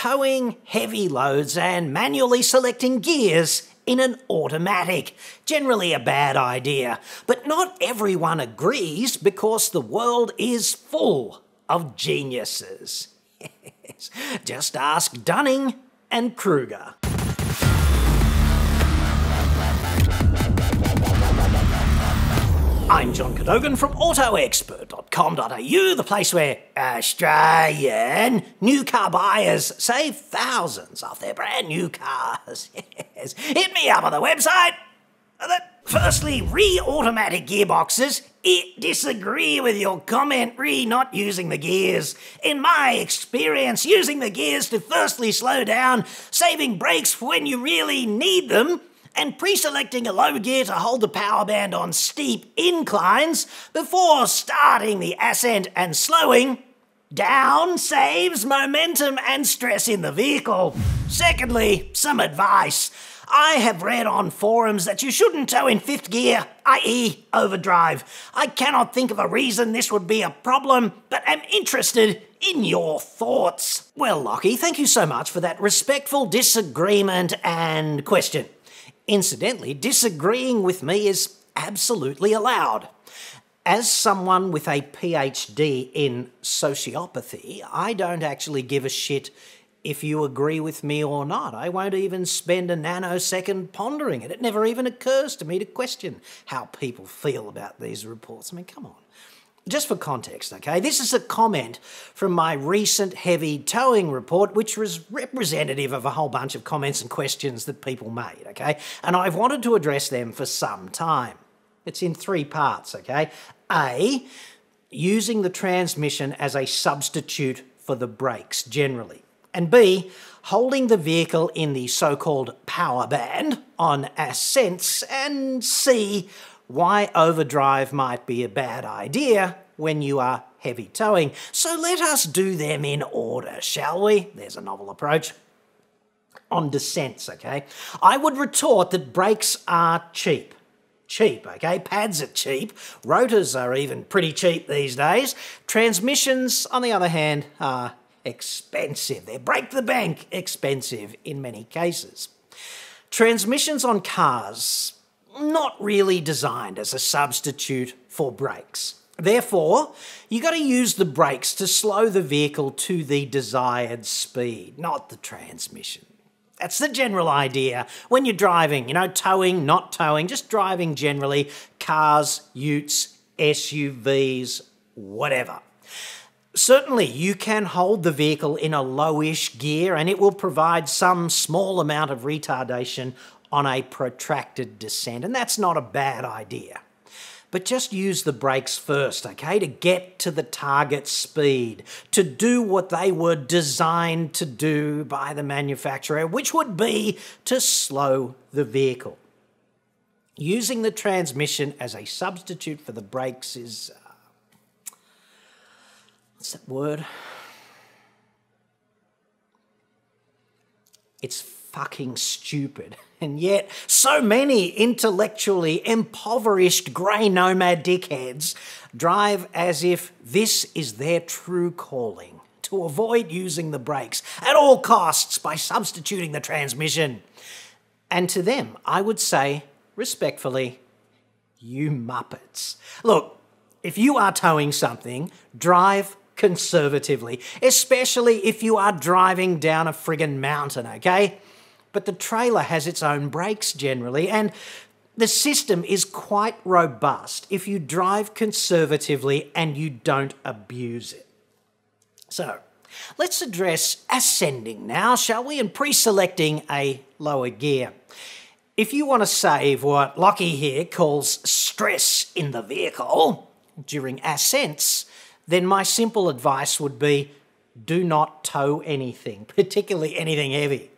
towing heavy loads and manually selecting gears in an automatic. Generally a bad idea, but not everyone agrees because the world is full of geniuses. Just ask Dunning and Kruger. I'm John Cadogan from AutoExpert.com.au, the place where Australian new car buyers save thousands off their brand new cars. Yes. Hit me up on the website. Firstly, re automatic gearboxes. It disagree with your comment re not using the gears. In my experience, using the gears to firstly slow down, saving brakes when you really need them, and pre-selecting a low gear to hold the power band on steep inclines before starting the ascent and slowing down saves momentum and stress in the vehicle. Secondly, some advice. I have read on forums that you shouldn't tow in fifth gear, i.e., overdrive. I cannot think of a reason this would be a problem, but am interested in your thoughts. Well, Lockie, thank you so much for that respectful disagreement and question. Incidentally, disagreeing with me is absolutely allowed. As someone with a PhD in sociopathy, I don't actually give a shit if you agree with me or not. I won't even spend a nanosecond pondering it. It never even occurs to me to question how people feel about these reports. I mean, come on just for context, okay, this is a comment from my recent heavy towing report, which was representative of a whole bunch of comments and questions that people made, okay? And I've wanted to address them for some time. It's in three parts, okay? A, using the transmission as a substitute for the brakes generally. And B, holding the vehicle in the so called power band on ascents. And C, why overdrive might be a bad idea when you are heavy towing. So let us do them in order, shall we? There's a novel approach. On descents, okay? I would retort that brakes are cheap. Cheap, okay? Pads are cheap. Rotors are even pretty cheap these days. Transmissions, on the other hand, are expensive. They're break the bank expensive in many cases. Transmissions on cars, not really designed as a substitute for brakes. Therefore, you got to use the brakes to slow the vehicle to the desired speed, not the transmission. That's the general idea when you're driving, you know, towing, not towing, just driving generally, cars, utes, SUVs, whatever. Certainly, you can hold the vehicle in a lowish gear and it will provide some small amount of retardation on a protracted descent, and that's not a bad idea. But just use the brakes first, okay, to get to the target speed, to do what they were designed to do by the manufacturer, which would be to slow the vehicle. Using the transmission as a substitute for the brakes is. Uh, what's that word? It's fucking stupid. And yet, so many intellectually impoverished grey nomad dickheads drive as if this is their true calling to avoid using the brakes at all costs by substituting the transmission. And to them, I would say, respectfully, you muppets. Look, if you are towing something, drive conservatively, especially if you are driving down a friggin' mountain, okay? But the trailer has its own brakes generally, and the system is quite robust if you drive conservatively and you don't abuse it. So, let's address ascending now, shall we, and pre selecting a lower gear. If you want to save what Lockie here calls stress in the vehicle during ascents, then my simple advice would be do not tow anything, particularly anything heavy.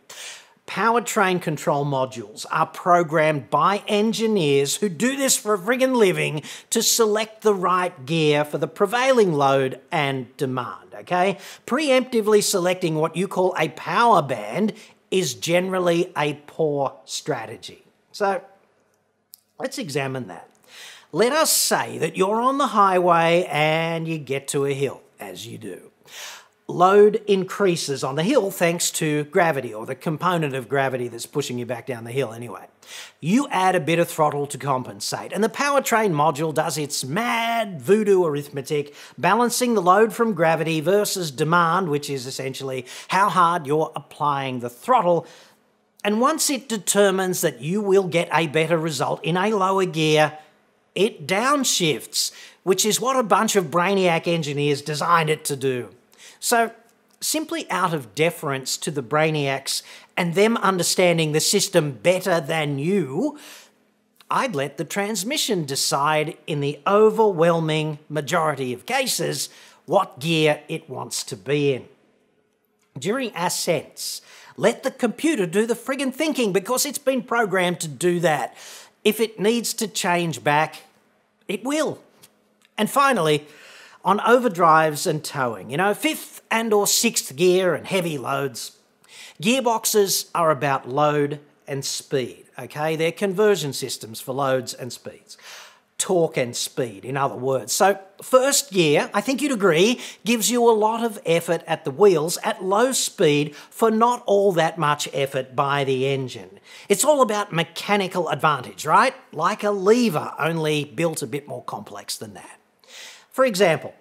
Powertrain control modules are programmed by engineers who do this for a friggin' living to select the right gear for the prevailing load and demand, okay? Preemptively selecting what you call a power band is generally a poor strategy. So let's examine that. Let us say that you're on the highway and you get to a hill, as you do. Load increases on the hill thanks to gravity, or the component of gravity that's pushing you back down the hill anyway. You add a bit of throttle to compensate, and the powertrain module does its mad voodoo arithmetic, balancing the load from gravity versus demand, which is essentially how hard you're applying the throttle. And once it determines that you will get a better result in a lower gear, it downshifts, which is what a bunch of brainiac engineers designed it to do. So, simply out of deference to the brainiacs and them understanding the system better than you, I'd let the transmission decide in the overwhelming majority of cases what gear it wants to be in. During ascents, let the computer do the friggin' thinking because it's been programmed to do that. If it needs to change back, it will. And finally, on overdrives and towing. You know, fifth and or sixth gear and heavy loads. Gearboxes are about load and speed, okay? They're conversion systems for loads and speeds. Torque and speed, in other words. So, first gear, I think you'd agree, gives you a lot of effort at the wheels at low speed for not all that much effort by the engine. It's all about mechanical advantage, right? Like a lever, only built a bit more complex than that. For example,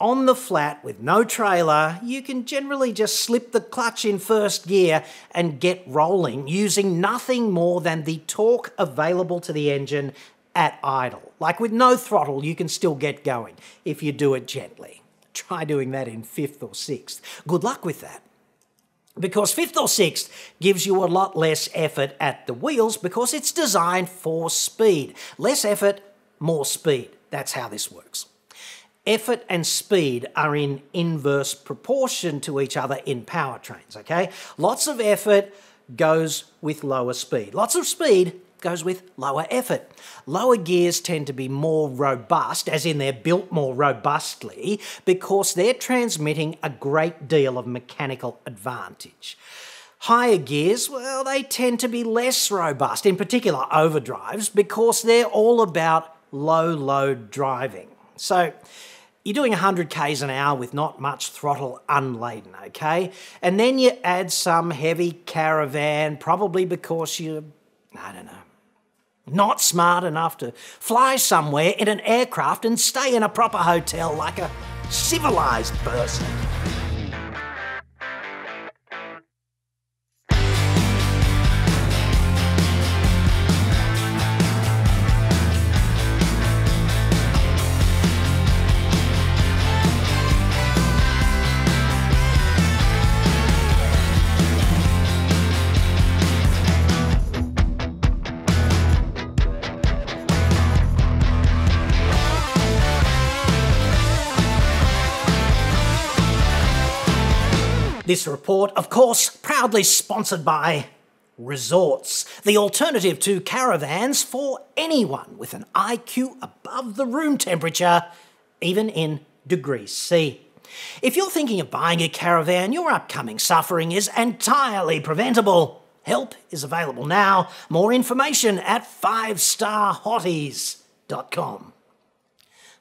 on the flat with no trailer, you can generally just slip the clutch in first gear and get rolling using nothing more than the torque available to the engine at idle. Like with no throttle, you can still get going if you do it gently. Try doing that in fifth or sixth. Good luck with that. Because fifth or sixth gives you a lot less effort at the wheels because it's designed for speed. Less effort, more speed. That's how this works effort and speed are in inverse proportion to each other in powertrains, okay? Lots of effort goes with lower speed. Lots of speed goes with lower effort. Lower gears tend to be more robust, as in they're built more robustly, because they're transmitting a great deal of mechanical advantage. Higher gears, well, they tend to be less robust, in particular overdrives, because they're all about low load driving. So, you're doing 100 k's an hour with not much throttle unladen, okay? And then you add some heavy caravan, probably because you're, I don't know, not smart enough to fly somewhere in an aircraft and stay in a proper hotel like a civilized person. This report, of course, proudly sponsored by Resorts, the alternative to caravans for anyone with an IQ above the room temperature, even in degrees C. If you're thinking of buying a caravan, your upcoming suffering is entirely preventable. Help is available now. More information at 5starhotties.com.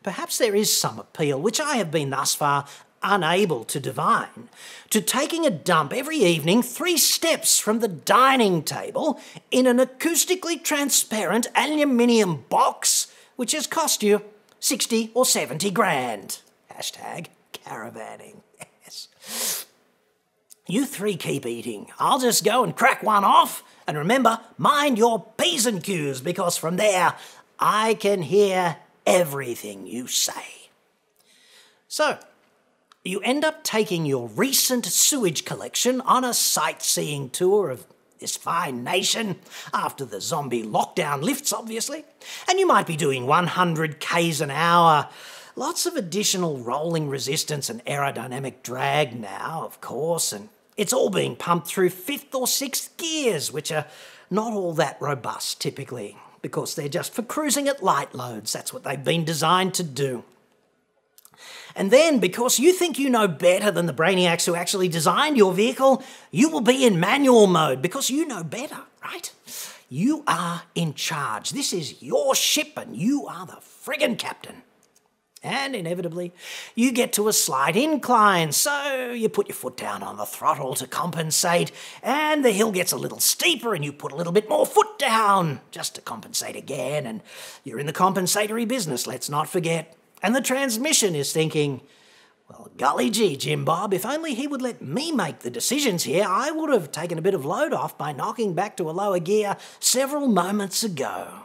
Perhaps there is some appeal, which I have been thus far unable to divine, to taking a dump every evening three steps from the dining table in an acoustically transparent aluminium box, which has cost you 60 or 70 grand. Hashtag caravanning. Yes. You three keep eating. I'll just go and crack one off. And remember, mind your P's and Q's because from there I can hear everything you say. So, you end up taking your recent sewage collection on a sightseeing tour of this fine nation, after the zombie lockdown lifts, obviously. And you might be doing 100 k's an hour. Lots of additional rolling resistance and aerodynamic drag now, of course, and it's all being pumped through fifth or sixth gears, which are not all that robust typically, because they're just for cruising at light loads. That's what they've been designed to do. And then, because you think you know better than the brainiacs who actually designed your vehicle, you will be in manual mode because you know better, right? You are in charge. This is your ship and you are the friggin' captain. And inevitably, you get to a slight incline, so you put your foot down on the throttle to compensate, and the hill gets a little steeper, and you put a little bit more foot down just to compensate again. And you're in the compensatory business, let's not forget. And the transmission is thinking, well, golly gee, Jim Bob, if only he would let me make the decisions here, I would have taken a bit of load off by knocking back to a lower gear several moments ago.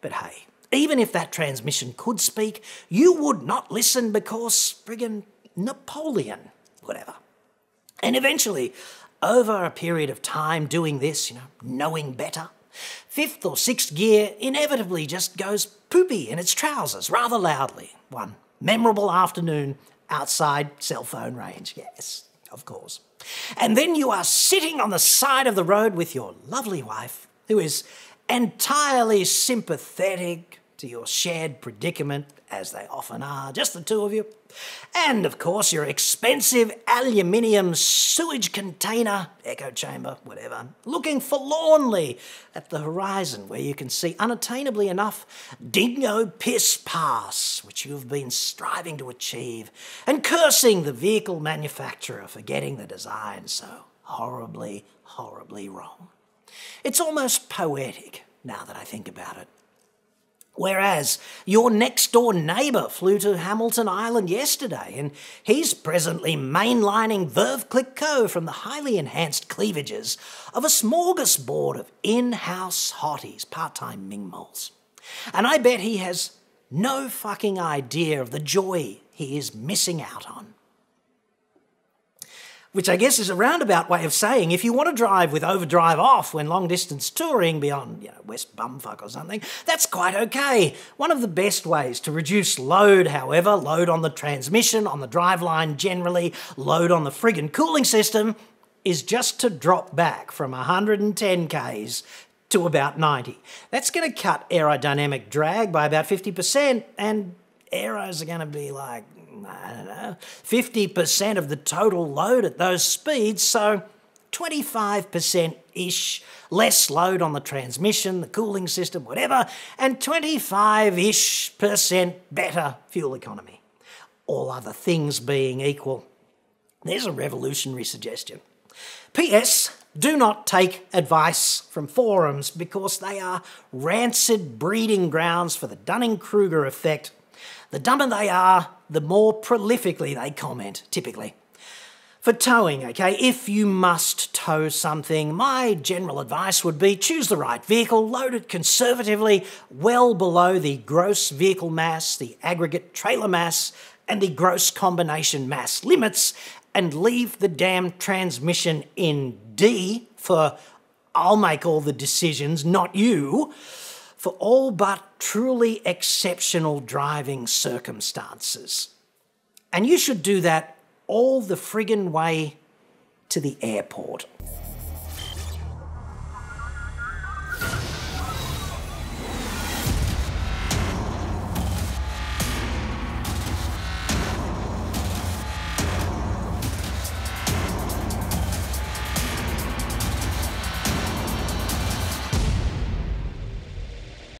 But hey, even if that transmission could speak, you would not listen because friggin' Napoleon, whatever. And eventually, over a period of time doing this, you know, knowing better, fifth or sixth gear inevitably just goes poopy in its trousers rather loudly. One memorable afternoon outside cell phone range, yes, of course. And then you are sitting on the side of the road with your lovely wife, who is entirely sympathetic to your shared predicament, as they often are, just the two of you. And of course, your expensive aluminium sewage container, echo chamber, whatever, looking forlornly at the horizon where you can see unattainably enough dingo piss pass, which you have been striving to achieve, and cursing the vehicle manufacturer for getting the design so horribly, horribly wrong. It's almost poetic now that I think about it. Whereas your next door neighbour flew to Hamilton Island yesterday and he's presently mainlining Veuve Clicquot from the highly enhanced cleavages of a smorgasbord of in house hotties, part time Ming moles. And I bet he has no fucking idea of the joy he is missing out on which I guess is a roundabout way of saying if you want to drive with overdrive off when long distance touring beyond you know, West Bumfuck or something, that's quite okay. One of the best ways to reduce load, however, load on the transmission, on the driveline generally, load on the friggin' cooling system, is just to drop back from 110 Ks to about 90. That's going to cut aerodynamic drag by about 50%, and aeros are going to be like I don't know, 50% of the total load at those speeds, so 25% ish less load on the transmission, the cooling system, whatever, and 25 ish percent better fuel economy. All other things being equal. There's a revolutionary suggestion. P.S. Do not take advice from forums because they are rancid breeding grounds for the Dunning Kruger effect the dumber they are, the more prolifically they comment, typically. For towing, okay, if you must tow something, my general advice would be choose the right vehicle, load it conservatively, well below the gross vehicle mass, the aggregate trailer mass, and the gross combination mass limits, and leave the damn transmission in D for I'll make all the decisions, not you for all but truly exceptional driving circumstances. And you should do that all the friggin' way to the airport.